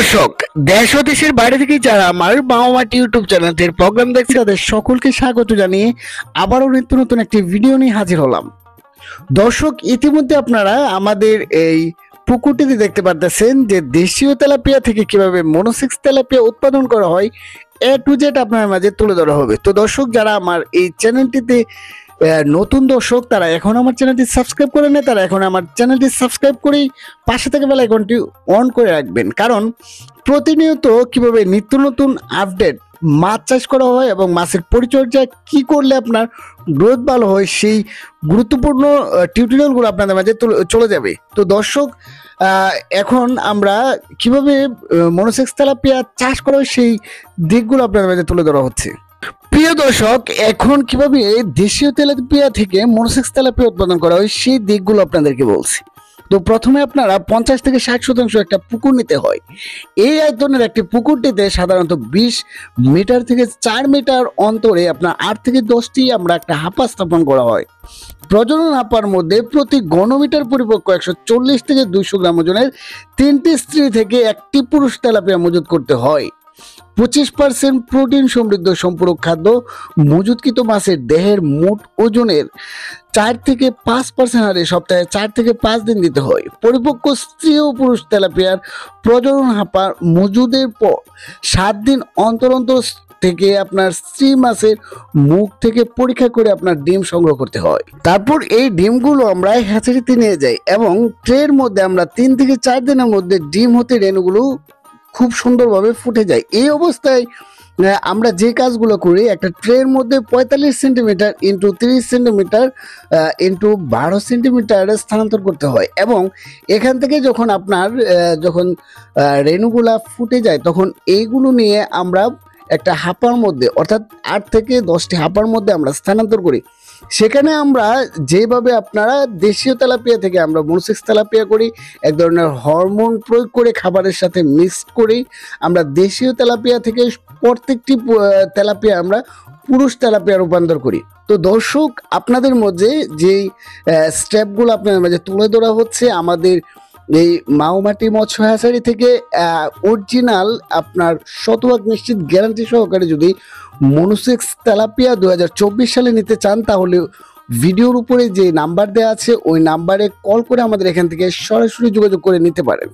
দর্শক, দেশ ও দেশের বাইরে থেকে যারা আমার মামাটি ইউটিউব চ্যানেলের প্রোগ্রাম দেখছে তাদের সকলকে স্বাগত জানিয়ে আবারও নিত্য নতুন একটি ভিডিও নিয়ে হাজির হলাম। দর্শক, ইতিমধ্যে আপনারা আমাদের এই পুকুরটিতে দেখতে পারতেছেন যে দেশীয় তেলাপিয়া থেকে কীভাবে মনোসিক্স তেলাপিয়া উৎপাদন করা হয় এ টু জেড আপনার মাঝে তুলে ধরা হবে। তো দর্শক, যারা আমার এই চ্যানেলটিতে নতুন দর্শক তারা এখন আমার চ্যানেলটি সাবস্ক্রাইব করে নেয়, তারা এখন আমার চ্যানেলটি সাবস্ক্রাইব করেই পাশে থেকে বেলা আইকনটি অন করে রাখবেন। কারণ প্রতিনিয়ত কীভাবে নিত্য নতুন আপডেট, মাছ চাষ করা হয় এবং মাছের পরিচর্যা কি করলে আপনার গ্রোথ ভালো হয়, সেই গুরুত্বপূর্ণ টিউটোরিয়ালগুলো আপনাদের মাঝে চলে যাবে। তো দর্শক এখন আমরা কীভাবে মনোসেক্স তেলাপিয়া চাষ করা হয় সেই দিকগুলো আপনাদের মাঝে তুলে ধরা হচ্ছে। প্রিয় দর্শক, এখন কীভাবে দেশীয় তেলাপিয়া থেকে মনোসেক্স তেলাপিয়া উৎপাদন করা হয়, সেই দিকগুলো আপনাদেরকে বলছি। তো প্রথমে আপনারা পঞ্চাশ থেকে ষাট শতাংশ একটা পুকুর নিতে হয়। এই আয়তনের একটি পুকুরটিতে সাধারণত বিশ মিটার থেকে চার মিটার অন্তরে আপনার আট থেকে দশটি আমরা একটা হাপা স্থাপন করা হয়। প্রজনন হাপার মধ্যে প্রতি ঘনমিটার পরিপক্ক একশো চল্লিশ থেকে দুইশো গ্রাম ওজনের তিনটি স্ত্রী থেকে একটি পুরুষ তেলাপিয়া মজুত করতে হয়। পঁচিশ পার্সেন্ট প্রোটিন সমৃদ্ধ সম্পূরক খাদ্য, মজুতকৃত মাছের দেহের মোট ওজনের চার থেকে পাঁচ পার্সেন্ট হারে সপ্তাহে চার থেকে পাঁচ দিন দিতে হয়। পরিপক্ক স্ত্রী ও পুরুষ তেলাপিয়ার প্রজনন হাঁপার মজুদের পর সাত দিন অন্তর অন্তর থেকে আপনার স্ত্রী মাছের মুখ থেকে পরীক্ষা করে আপনার ডিম সংগ্রহ করতে হয়। তারপর এই ডিমগুলো আমরা হ্যাচারিতে নিয়ে যাই এবং ট্রের মধ্যে আমরা তিন থেকে চার দিনের মধ্যে ডিম হতে রেণুগুলো খুব সুন্দরভাবে ফুটে যায়। এই অবস্থায় আমরা যে কাজগুলো করি, একটা ট্রের মধ্যে পঁয়তাল্লিশ সেন্টিমিটার ইন্টু তিরিশ সেন্টিমিটার ইন্টু বারো সেন্টিমিটার স্থানান্তর করতে হয় এবং এখান থেকে যখন আপনার যখন রেণুগুলা ফুটে যায়, তখন এইগুলো নিয়ে আমরা একটা হাঁপার মধ্যে, অর্থাৎ আট থেকে দশটি হাঁপার মধ্যে আমরা স্থানান্তর করি। সেখানে আমরা যেভাবে আপনারা দেশীয় তেলাপিয়া থেকে আমরা মনসিক্স তেলাপিয়া করি, এক ধরনের হরমোন প্রয়োগ করে খাবারের সাথে মিক্সড করি, আমরা দেশীয় তেলাপিয়া থেকে প্রত্যেকটি তেলাপিয়া আমরা পুরুষ তেলাপিয়া রূপান্তর করি। তো দর্শক, আপনাদের মধ্যে যেই স্টেপগুলো আপনাদের মাঝে তুলে ধরা হচ্ছে, আমাদের এই মাওমাটি মৎস্য হ্যাচারি থেকে অরিজিনাল আপনার শতভাগ নিশ্চিত গ্যারান্টি সহকারে যদি মনুসেক্স তেলাপিয়া দু হাজার চব্বিশ সালে নিতে চান, তাহলে ভিডিওর উপরে যে নাম্বার দেওয়া আছে, ওই নাম্বারে কল করে আমাদের এখান থেকে সরাসরি যোগাযোগ করে নিতে পারেন।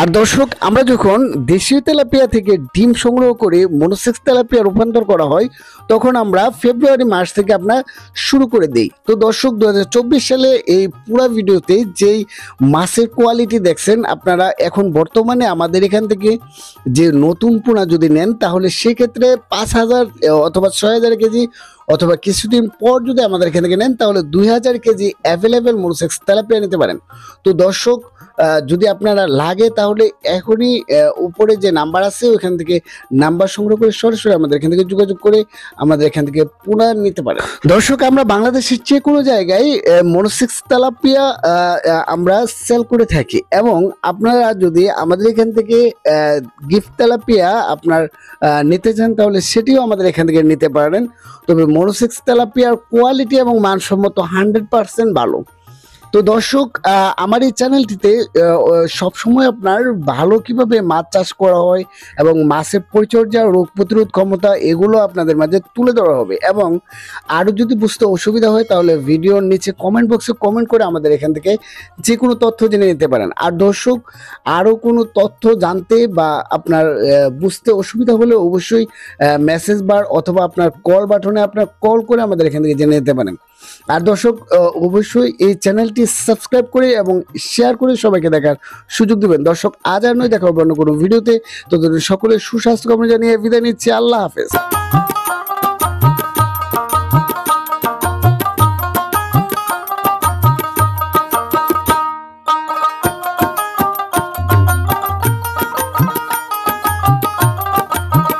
আর দর্শক, আমরা যখন দেশীয় তেলাপিয়া থেকে ডিম সংগ্রহ করে মনোসেক্স তেলাপিয়া রূপান্তর করা হয়, তখন আমরা ফেব্রুয়ারি মাস থেকে আপনার শুরু করে দেই। তো দর্শক দু হাজার চব্বিশ সালে এই পুরো ভিডিওতে যেই মাছের কোয়ালিটি দেখছেন, আপনারা এখন বর্তমানে আমাদের এখান থেকে যে নতুন পোনা যদি নেন, তাহলে সেক্ষেত্রে পাঁচ হাজার, অথবা ছয় হাজার কেজি অথবা কিছুদিন পর যদি আমাদের এখান থেকে নেন, তাহলে দুই হাজার কেজি অ্যাভেলেবেল মোরসেক্স তেলাপিয়া নিতে পারেন। তো দর্শক যদি আপনারা লাগে, তাহলে এখনই উপরে যে নাম্বার আছে ওখান থেকে নাম্বার সংগ্রহ করে সরাসরি আমাদের এখান থেকে যোগাযোগ করে আমাদের এখান থেকে পুনর নিতে পারেন। দর্শক, আমরা বাংলাদেশের যে কোনো জায়গায় মনোসিক্স তেলাপিয়া আমরা সেল করে থাকি এবং আপনারা যদি আমাদের এখান থেকে গিফট তেলাপিয়া আপনার নিতে চান, তাহলে সেটিও আমাদের এখান থেকে নিতে পারেন। তবে মনোসিক্স তেলাপিয়ার কোয়ালিটি এবং মানসম্মত হান্ড্রেড পার্সেন্ট ভালো। তো দর্শক আমার এই চ্যানেলটিতে সবসময় আপনার ভালো কীভাবে মাছ চাষ করা হয় এবং মাছের পরিচর্যা, রোগ প্রতিরোধ ক্ষমতা এগুলো আপনাদের মাঝে তুলে ধরা হবে এবং আরও যদি বুঝতে অসুবিধা হয় তাহলে ভিডিওর নিচে কমেন্ট বক্সে কমেন্ট করে আমাদের এখান থেকে যে কোনো তথ্য জেনে নিতে পারেন। আর দর্শক, আরও কোনো তথ্য জানতে বা আপনার বুঝতে অসুবিধা হলে অবশ্যই মেসেজ বার অথবা আপনার কল বাটনে আপনার কল করে আমাদের এখান থেকে জেনে নিতে পারেন। আর দর্শক অবশ্যই এই চ্যানেলটি সাবস্ক্রাইব করে এবং শেয়ার করে সবাইকে দেখার সুযোগ দেবেন। দর্শক, আজ আর নয়, দেখা হবে অন্য কোনো ভিডিওতে। তো সকলের সুস্বাস্থ্য কামনা জানিয়ে বিদায় নিচ্ছি। আল্লাহ হাফেজ।